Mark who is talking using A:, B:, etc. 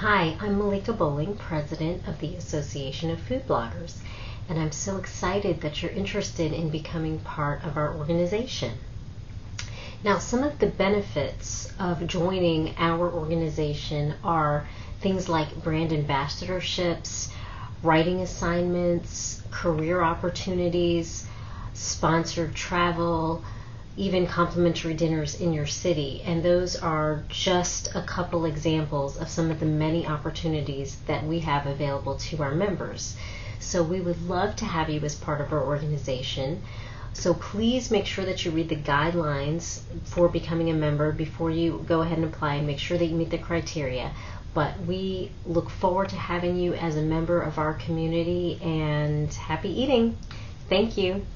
A: Hi, I'm Malika Bowling, President of the Association of Food Bloggers, and I'm so excited that you're interested in becoming part of our organization. Now, some of the benefits of joining our organization are things like brand ambassadorships, writing assignments, career opportunities, sponsored travel, even complimentary dinners in your city. And those are just a couple examples of some of the many opportunities that we have available to our members. So we would love to have you as part of our organization. So please make sure that you read the guidelines for becoming a member before you go ahead and apply and make sure that you meet the criteria. But we look forward to having you as a member of our community and happy eating. Thank you.